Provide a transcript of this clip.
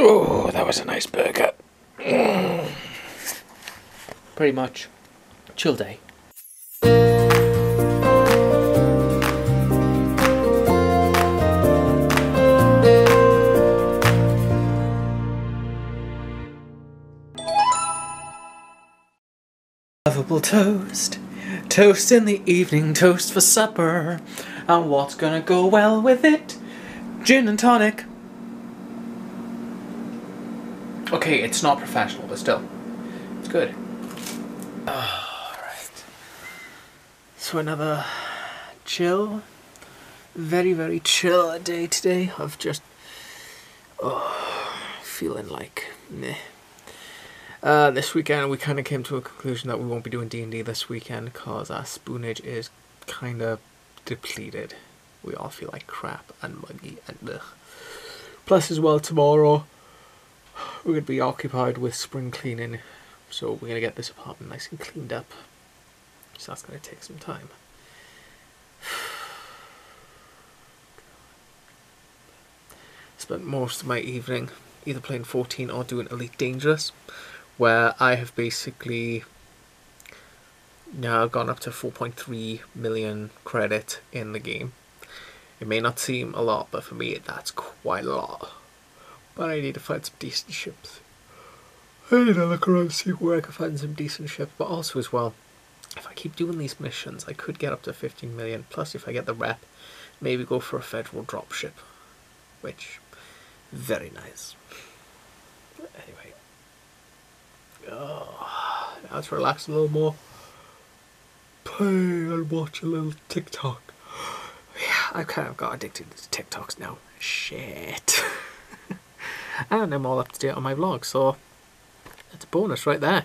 Oh, that was a nice burger. Mm. Pretty much. Chill day. Lovable toast. Toast in the evening, toast for supper. And what's gonna go well with it? Gin and tonic. Okay, it's not professional, but still. It's good. Alright. So another chill, very, very chill day today of just oh, feeling like meh. Uh, this weekend we kind of came to a conclusion that we won't be doing D&D this weekend because our spoonage is kind of depleted. We all feel like crap and muggy and ugh. Plus as well tomorrow we're going to be occupied with spring cleaning so we're going to get this apartment nice and cleaned up. So that's going to take some time. Spent most of my evening either playing 14 or doing Elite Dangerous where I have basically now gone up to 4.3 million credit in the game. It may not seem a lot, but for me that's quite a lot. But I need to find some decent ships. I need to look around see where I can find some decent ships, but also as well, if I keep doing these missions, I could get up to 15 million. Plus, if I get the rep, maybe go for a federal dropship, which very nice. Anyway, oh, now let's relax a little more. Play and watch a little TikTok. Yeah, I've kind of got addicted to TikToks now. Shit. and I'm all up to date on my vlog, so that's a bonus right there.